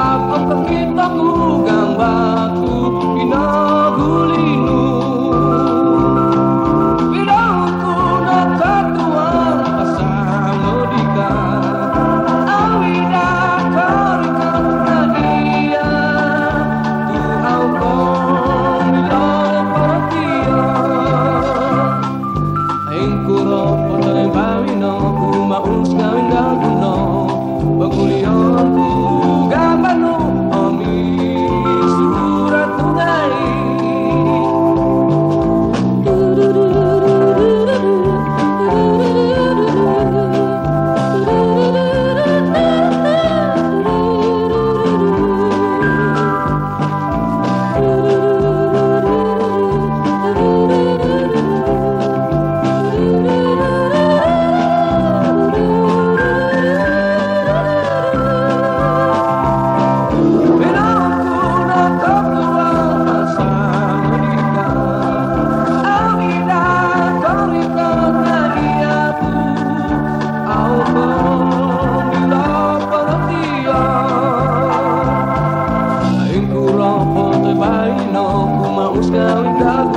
Ang kakita mo gambako love.